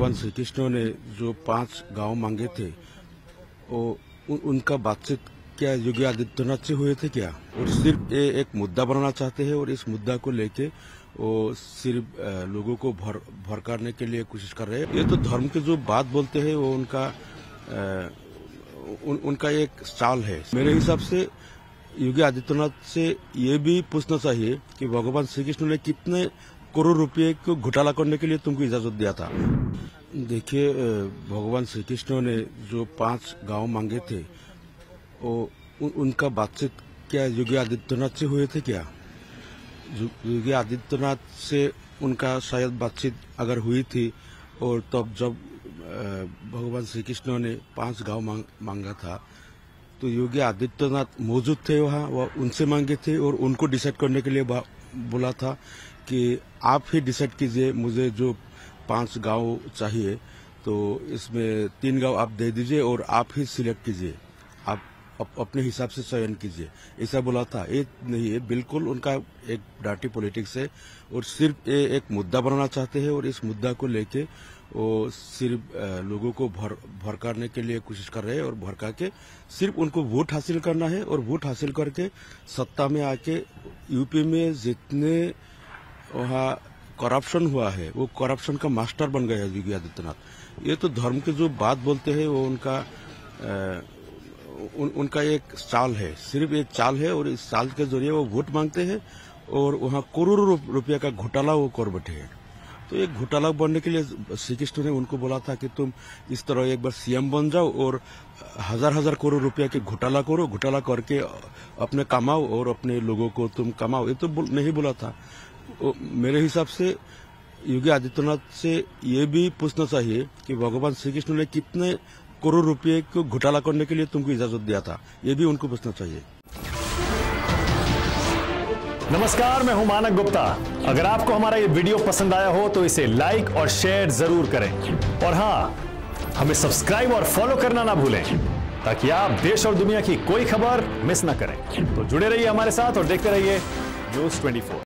भगवान श्री कृष्ण ने जो पाँच गाँव मांगे थे वो उन, उनका बातचीत क्या योगी आदित्यनाथ से हुए थे क्या? और सिर्फ़ ये एक मुद्दा बनाना चाहते हैं और इस मुद्दा को लेके वो सिर्फ़ लोगों को भर भड़काने के लिए कोशिश कर रहे हैं। ये तो धर्म के जो बात बोलते हैं वो उनका उन, उनका एक चाल है। मेरे हिसाब से योगी आदित्यनाथ से ये भी पूछना चाहिए कि भगवान श्री कृष्ण ने कितने करोड़ रुपए को घोटाला करने के लिए तुमको इजाज़त दिया था। देखिए भगवान श्री कृष्ण ने जो पाँच गाँव मांगे थे वो उन, उनका बातचीत क्या योगी आदित्यनाथ से हुए थे क्या? योगी आदित्यनाथ से उनका शायद बातचीत अगर हुई थी और तब जब भगवान श्री कृष्ण ने पाँच गाँव मांगा था तो योगी आदित्यनाथ मौजूद थे वहाँ वह उनसे मांगे थे और उनको डिसाइड करने के लिए बोला था कि आप ही डिसाइड कीजिए, मुझे जो पाँच गाँव चाहिए तो इसमें तीन गाँव आप दे दीजिए और आप ही सिलेक्ट कीजिए। अप, अपने हिसाब से चयन कीजिए। ऐसा बोला था। ये नहीं है बिल्कुल उनका एक डाटी पॉलिटिक्स है और सिर्फ़ ये एक मुद्दा बनाना चाहते हैं और इस मुद्दा को लेके वो सिर्फ़ लोगों को भर भड़काने के लिए कोशिश कर रहे हैं और भड़का के सिर्फ़ उनको वोट हासिल करना है और वोट हासिल करके सत्ता में आके यूपी में जितने वहाँ करप्शन हुआ है वो करप्शन का मास्टर बन गया है योगी आदित्यनाथ। ये तो धर्म के जो बात बोलते हैं वो उनका अ, उन, उनका एक चाल है सिर्फ़ एक चाल है और इस चाल के ज़रिए वो वोट मांगते हैं और वहाँ करोड़ों रुप- रुपया का घोटाला वो कर बैठे हैं। तो एक घोटाला बनने के लिए श्री कृष्ण ने उनको बोला था कि तुम इस तरह एक बार सीएम बन जाओ और हज़ार हज़ार करोड़ रुपया के घोटाला करो घोटाला करके अपने कमाओ और अपने लोगों को तुम कमाओ। ये तो नहीं बोला था। मेरे हिसाब से योगी आदित्यनाथ से ये भी पूछना चाहिए कि भगवान श्री कृष्ण ने कितने करोड़ रुपए को घोटाला करने के लिए तुमको इजाज़त दिया था। ये भी उनको पूछना चाहिए। नमस्कार, मैं हूँ मानक गुप्ता। अगर आपको हमारा ये वीडियो पसंद आया हो तो इसे लाइक और शेयर ज़रूर करें। और हाँ हमें सब्सक्राइब और फॉलो करना ना भूलें, ताकि आप देश और दुनिया की कोई खबर मिस ना करें। तो जुड़े रहिए हमारे साथ और देखते रहिए न्यूज़ 24